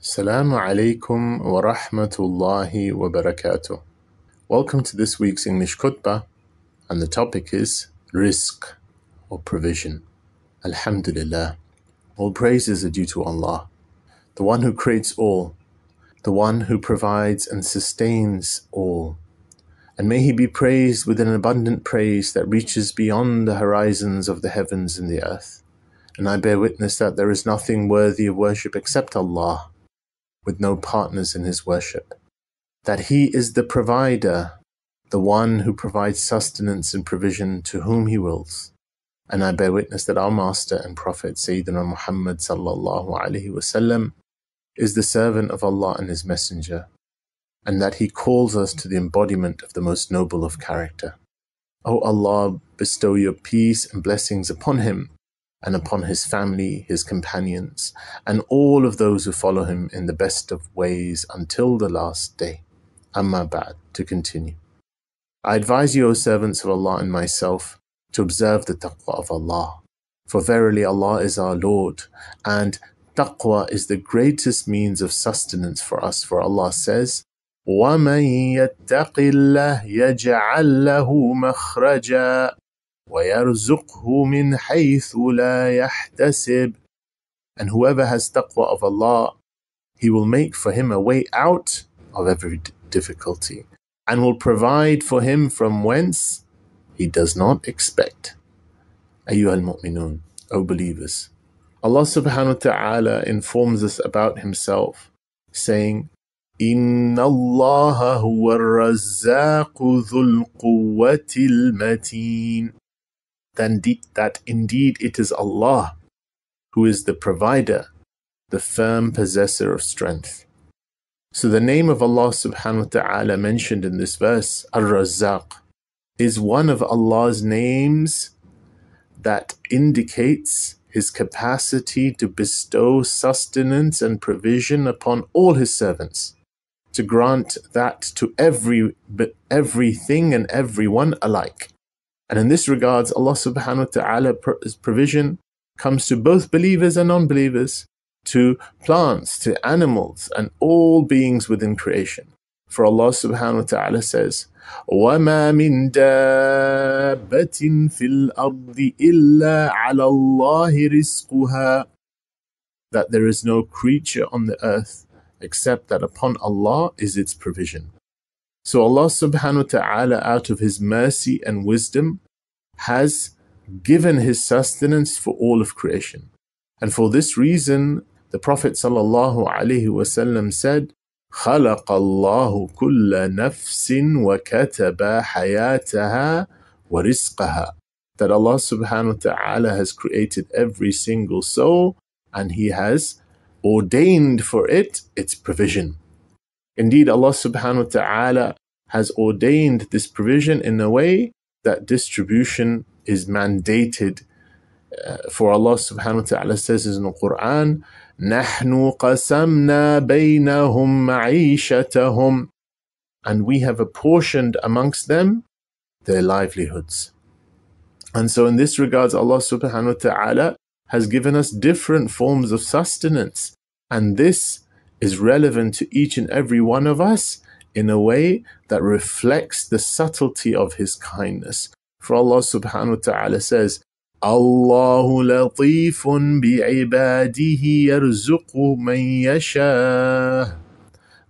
Assalamu alaikum wa rahmatullahi wa barakatuh. Welcome to this week's English khutbah, and the topic is rizq or provision. Alhamdulillah. All praises are due to Allah, the one who creates all, the one who provides and sustains all. And may He be praised with an abundant praise that reaches beyond the horizons of the heavens and the earth. And I bear witness that there is nothing worthy of worship except Allah with no partners in his worship. That he is the provider, the one who provides sustenance and provision to whom he wills. And I bear witness that our Master and Prophet Sayyidina Muhammad sallallahu alaihi wasallam is the servant of Allah and His Messenger, and that He calls us to the embodiment of the most noble of character. O Allah, bestow your peace and blessings upon him and upon his family, his companions, and all of those who follow him in the best of ways until the last day. Amma ba'd, to continue. I advise you, O servants of Allah and myself, to observe the taqwa of Allah. For verily Allah is our Lord, and taqwa is the greatest means of sustenance for us. For Allah says, وَمَن يَتَّقِ اللَّهِ يَجْعَل لَّهُ مَخْرَجًا وَيَرْزُقْهُ مِنْ حَيْثُ لَا يَحْتَسِبُ And whoever has taqwa of Allah, He will make for him a way out of every difficulty and will provide for him from whence he does not expect. أيها المؤمنون, O believers. Allah subhanahu wa ta'ala informs us about Himself, saying, إن الله هو الرزاق ذو القوة المتين that indeed it is Allah who is the provider, the firm possessor of strength. So the name of Allah subhanahu wa ta'ala mentioned in this verse, Ar-Razzaq, is one of Allah's names that indicates his capacity to bestow sustenance and provision upon all his servants, to grant that to every everything and everyone alike. And in this regards, Allah subhanahu wa ta'ala's provision comes to both believers and non-believers, to plants, to animals, and all beings within creation. For Allah subhanahu wa ta'ala says, وَمَا مِن دَابَّةٍ فِي الْأَرْضِ إِلَّا عَلَى اللَّهِ رِزْقُهَا That there is no creature on the earth except that upon Allah is its provision. So Allah subhanahu wa ta'ala, out of His mercy and wisdom, has given His sustenance for all of creation. And for this reason, the Prophet sallallahu alaihi wasallam said, خلق الله كل نفس وكتب حياتها ورزقها that Allah subhanahu wa ta'ala has created every single soul and He has ordained for it its provision. Indeed, Allah subhanahu wa ta'ala has ordained this provision in a way that distribution is mandated. Uh, for Allah subhanahu wa ta'ala says in the Quran, نَحْنُ قَسَمْنَا بَيْنَهُمْ مَعِيشَتَهُمْ And we have apportioned amongst them their livelihoods. And so in this regards, Allah subhanahu wa ta'ala has given us different forms of sustenance. And this is relevant to each and every one of us in a way that reflects the subtlety of His kindness. For Allah subhanahu wa ta'ala says, الله لطيف بعباده يرزق من يشاء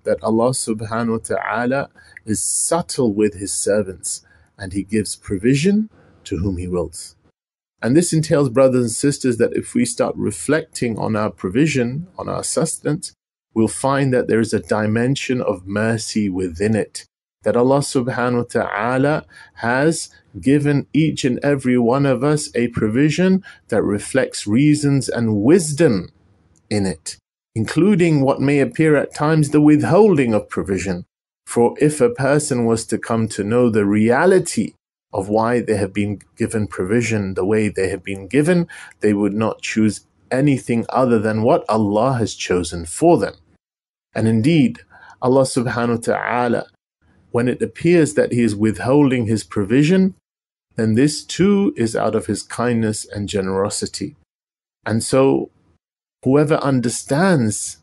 that Allah subhanahu wa ta'ala is subtle with his servants and he gives provision to whom he wills. And this entails, brothers and sisters, that if we start reflecting on our provision, on our sustenance, we'll find that there is a dimension of mercy within it. That Allah subhanahu wa ta'ala has given each and every one of us a provision that reflects reasons and wisdom in it, including what may appear at times the withholding of provision. For if a person was to come to know the reality of why they have been given provision the way they have been given, they would not choose anything other than what Allah has chosen for them. And indeed, Allah subhanahu wa ta'ala, when it appears that He is withholding His provision, then this too is out of His kindness and generosity. And so, whoever understands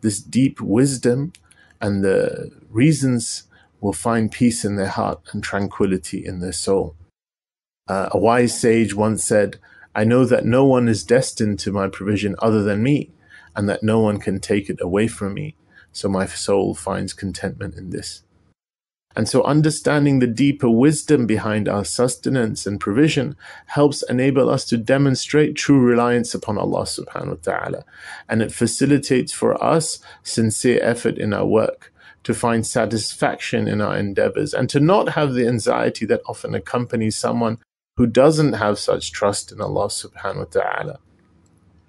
this deep wisdom and the reasons will find peace in their heart and tranquility in their soul. Uh, a wise sage once said, I know that no one is destined to my provision other than me, and that no one can take it away from me. So my soul finds contentment in this. And so understanding the deeper wisdom behind our sustenance and provision helps enable us to demonstrate true reliance upon Allah subhanahu wa ta'ala. And it facilitates for us sincere effort in our work, to find satisfaction in our endeavors, and to not have the anxiety that often accompanies someone who doesn't have such trust in Allah subhanahu wa ta'ala.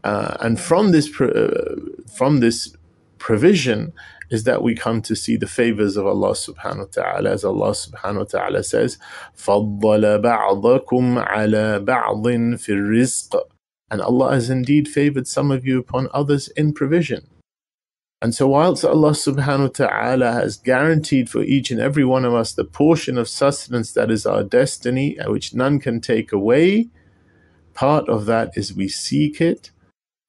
Uh, and from this, uh, from this provision, is that we come to see the favors of Allah subhanahu wa ta'ala as Allah subhanahu wa ta'ala says فَضَّلَ بَعْضَكُمْ عَلَى بَعْضٍ فِي الرِّزْقِ and Allah has indeed favored some of you upon others in provision. And so whilst Allah subhanahu wa ta'ala has guaranteed for each and every one of us the portion of sustenance that is our destiny, which none can take away, part of that is we seek it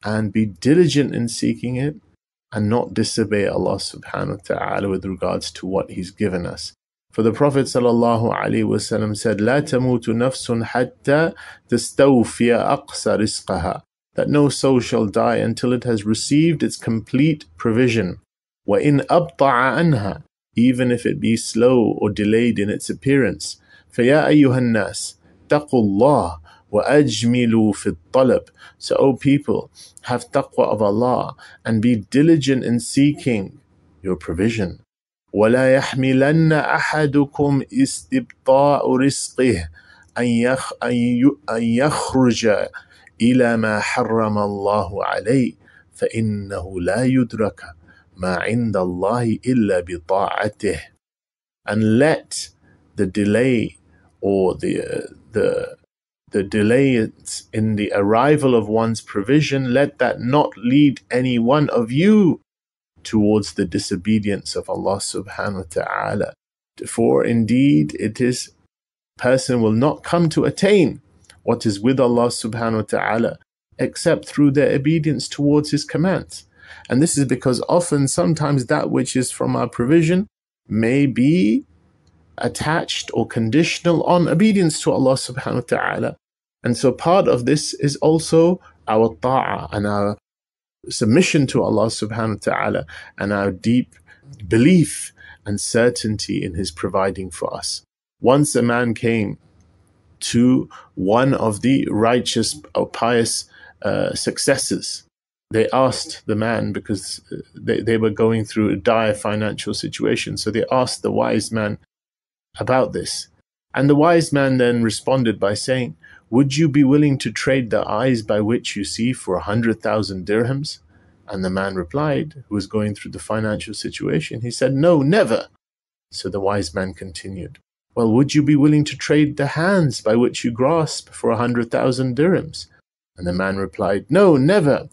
and be diligent in seeking it and not disobey Allah subhanahu wa ta'ala with regards to what He's given us. For the Prophet sallallahu alaihi wasallam said, لا تموت نفس حتى تستوفي أقصى رزقها that no soul shall die until it has received its complete provision. وَإِنْ أَبْطَعَ عَنْهَا even if it be slow or delayed in its appearance. فَيَا أَيُّهَا النَّاسِ اتَّقُوا اللَّهِ وَأَجْمِلُوا فِي الطَّلَبِ So, O people, have taqwa of Allah and be diligent in seeking your provision. ولا يحملن أحدكم استبطاء رزقه أن يخرج إلى ما حرم الله عليه فإنه لا يدرك ما عند الله إلا بطاعته and let the delay or the the the delay in the arrival of one's provision, let that not lead any one of you towards the disobedience of Allah subhanahu wa ta'ala. For indeed it is person will not come to attain what is with Allah subhanahu wa ta'ala except through their obedience towards his commands. And this is because often sometimes that which is from our provision may be attached or conditional on obedience to Allah subhanahu wa ta'ala. And so part of this is also our ta'ah and our submission to Allah subhanahu wa ta'ala and our deep belief and certainty in His providing for us. Once a man came to one of the righteous or pious uh, successors. They asked the man because uh, they, they were going through a dire financial situation. So they asked the wise man about this. And the wise man then responded by saying, would you be willing to trade the eyes by which you see for a hundred thousand dirhams? And the man replied, who was going through the financial situation, he said, No, never. So the wise man continued, Well, would you be willing to trade the hands by which you grasp for a hundred thousand dirhams? And the man replied, No, never.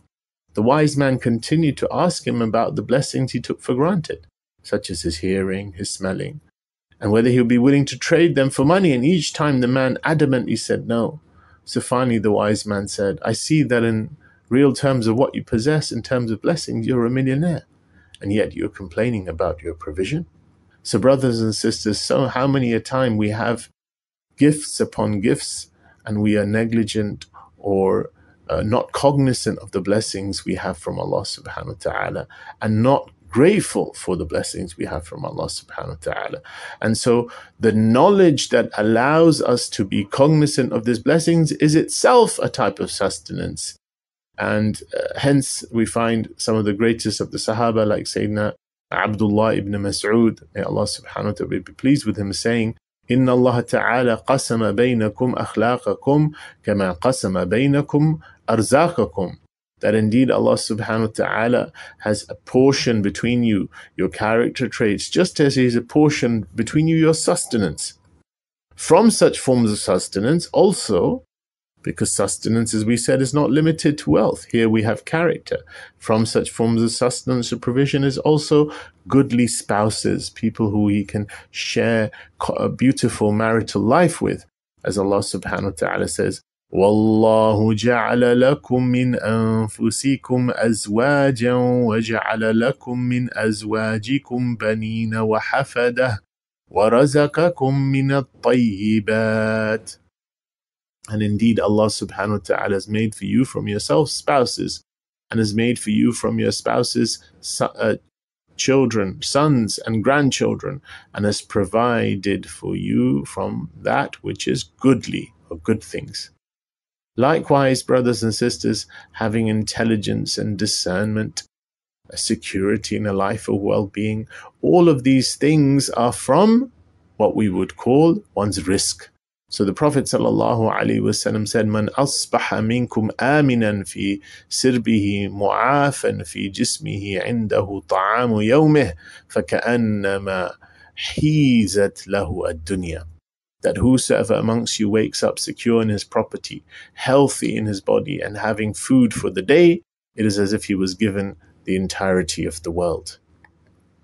The wise man continued to ask him about the blessings he took for granted, such as his hearing, his smelling, and whether he would be willing to trade them for money. And each time the man adamantly said no. So finally, the wise man said, I see that in real terms of what you possess, in terms of blessings, you're a millionaire. And yet you're complaining about your provision. So, brothers and sisters, so how many a time we have gifts upon gifts and we are negligent or uh, not cognizant of the blessings we have from Allah subhanahu wa ta'ala and not grateful for the blessings we have from Allah subhanahu wa ta'ala. And so the knowledge that allows us to be cognizant of these blessings is itself a type of sustenance. And uh, hence we find some of the greatest of the Sahaba like Sayyidina Abdullah ibn Mas'ud, may Allah subhanahu wa ta'ala be pleased with him, saying, إن الله تعالى قسم بينكم أخلاقكم كما قسم بينكم أرزاقكم that indeed Allah subhanahu wa ta'ala has a portion between you, your character traits, just as He has a portion between you, your sustenance. From such forms of sustenance, also, because sustenance, as we said, is not limited to wealth. Here we have character. From such forms of sustenance or provision is also goodly spouses, people who he can share a beautiful marital life with. As Allah subhanahu wa ta'ala says, والله جعل لكم من أنفسكم أزواجا وجعل لكم من أزواجكم بنين وحفدة ورزقكم من الطيبات And indeed Allah subhanahu wa ta'ala has made for you from yourselves spouses and has made for you from your spouses uh, children, sons and grandchildren, and has provided for you from that which is goodly or good things. Likewise, brothers and sisters, having intelligence and discernment, a security in a life of well being, all of these things are from what we would call one's rizq. So the Prophet ﷺ said, Man asbaha minkum aminan fi sirbihi mu'afan fi jismihi indahu ta'amu yawmih faka'annama hizat lahu ad-dunya That whosoever amongst you wakes up secure in his property, healthy in his body, and having food for the day, it is as if he was given the entirety of the world.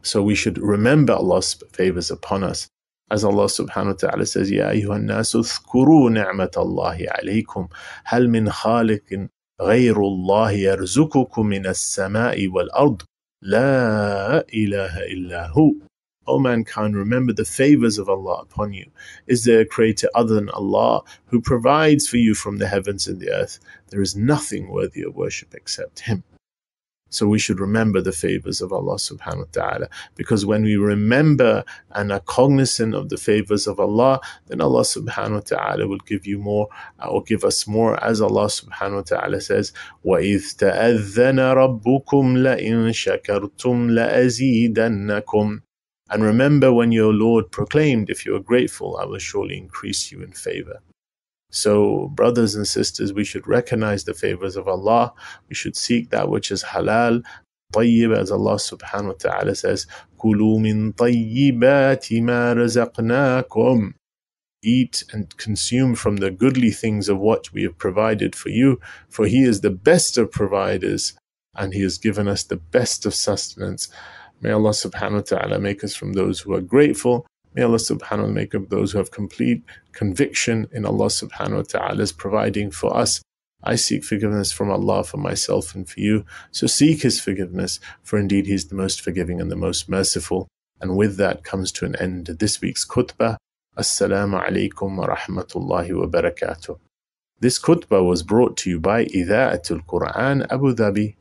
So we should remember Allah's favors upon us as Allah subhanahu wa ta'ala says, يا أيها الناس اذكروا نعمة الله عليكم هل من خالق غير الله يرزقكم من السماء والأرض لا إله إلا هو O mankind, remember the favors of Allah upon you. Is there a creator other than Allah who provides for you from the heavens and the earth? There is nothing worthy of worship except Him. So we should remember the favors of Allah subhanahu wa ta'ala. Because when we remember and are cognizant of the favors of Allah, then Allah subhanahu wa ta'ala will give you more uh, or give us more. As Allah subhanahu wa ta'ala says, وَإِذْ تَأَذَّنَ رَبُّكُمْ لَإِن شَكَرْتُمْ لَأَزِيدَنَّكُمْ And remember when your Lord proclaimed, if you are grateful, I will surely increase you in favor. So, brothers and sisters, we should recognize the favors of Allah. We should seek that which is halal, طيب, as Allah subhanahu wa ta'ala says, كُلُوا مِن طَيِّبَاتِ مَا رَزَقْنَاكُمْ Eat and consume from the goodly things of what we have provided for you, for He is the best of providers, and He has given us the best of sustenance. May Allah subhanahu wa ta'ala make us from those who are grateful May Allah subhanahu wa ta'ala make of those who have complete conviction in Allah subhanahu wa ta'ala's providing for us. I seek forgiveness from Allah for myself and for you. So seek His forgiveness, for indeed He is the most forgiving and the most merciful. And with that comes to an end this week's khutbah. Assalamu alaikum wa rahmatullahi wa barakatuh. This khutbah was brought to you by Ida'atul Quran Abu Dhabi.